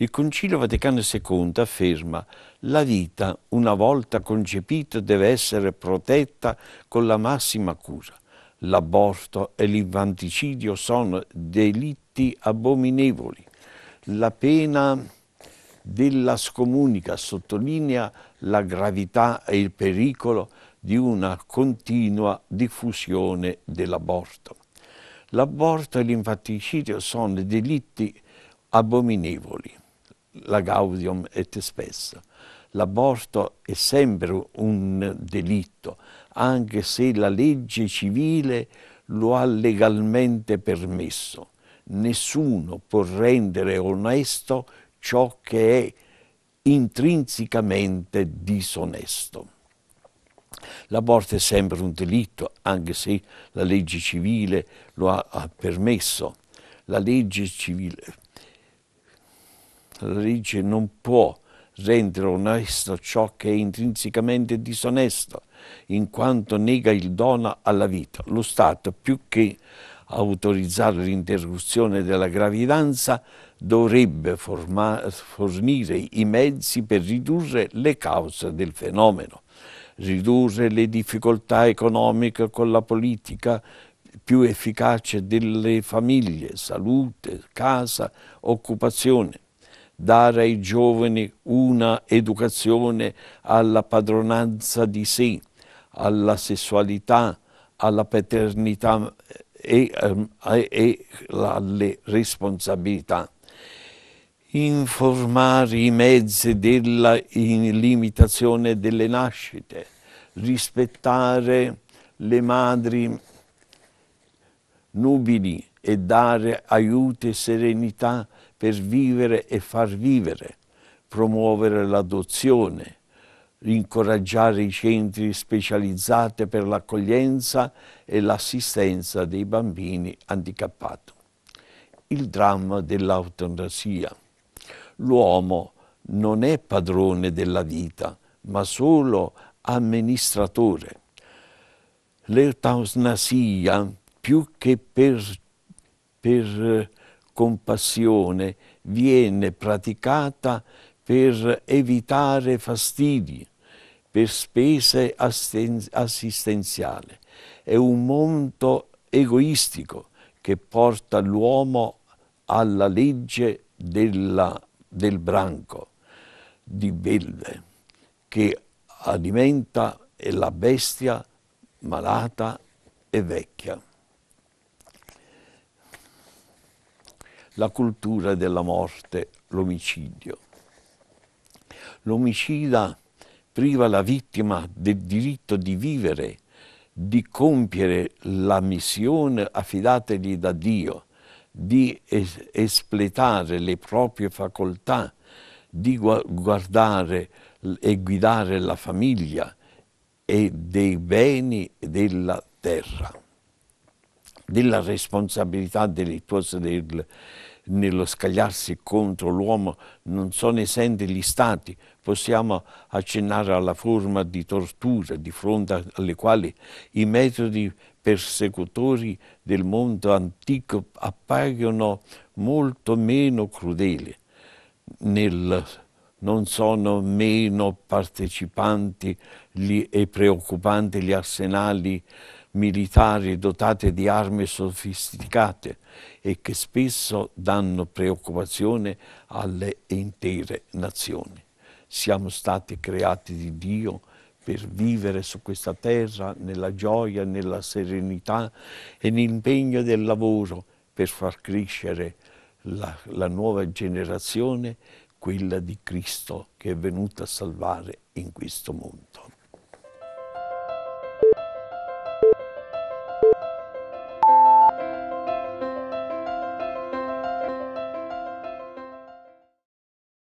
Il Concilio Vaticano II afferma la vita, una volta concepita, deve essere protetta con la massima cura. L'aborto e l'infanticidio sono delitti abominevoli. La pena della scomunica sottolinea la gravità e il pericolo di una continua diffusione dell'aborto. L'aborto e l'infanticidio sono delitti abominevoli la gaudium et spes. L'aborto è sempre un delitto, anche se la legge civile lo ha legalmente permesso. Nessuno può rendere onesto ciò che è intrinsecamente disonesto. L'aborto è sempre un delitto, anche se la legge civile lo ha, ha permesso. La legge civile la legge non può rendere onesto ciò che è intrinsecamente disonesto, in quanto nega il dono alla vita. Lo Stato, più che autorizzare l'interruzione della gravidanza, dovrebbe fornire i mezzi per ridurre le cause del fenomeno, ridurre le difficoltà economiche con la politica più efficace delle famiglie, salute, casa, occupazione dare ai giovani una educazione alla padronanza di sé, alla sessualità, alla paternità e, ehm, e alle responsabilità. Informare i mezzi della limitazione delle nascite, rispettare le madri nubili e dare aiuto e serenità per vivere e far vivere, promuovere l'adozione, incoraggiare i centri specializzati per l'accoglienza e l'assistenza dei bambini handicappati. Il dramma dell'eutanasia. L'uomo non è padrone della vita, ma solo amministratore. L'eutanasia, più che per, per compassione viene praticata per evitare fastidi, per spese assistenziali. È un mondo egoistico che porta l'uomo alla legge della, del branco di belve che alimenta la bestia malata e vecchia. la cultura della morte, l'omicidio. L'omicida priva la vittima del diritto di vivere, di compiere la missione affidategli da Dio, di es espletare le proprie facoltà, di guardare e guidare la famiglia e dei beni della terra, della responsabilità delittuosa del, nello scagliarsi contro l'uomo non sono esenti gli stati. Possiamo accennare alla forma di tortura di fronte alle quali i metodi persecutori del mondo antico appaiono molto meno crudeli. Nel, non sono meno partecipanti gli, e preoccupanti gli arsenali militari dotati di armi sofisticate e che spesso danno preoccupazione alle intere nazioni. Siamo stati creati di Dio per vivere su questa terra nella gioia, nella serenità e nell'impegno del lavoro per far crescere la, la nuova generazione, quella di Cristo che è venuto a salvare in questo mondo.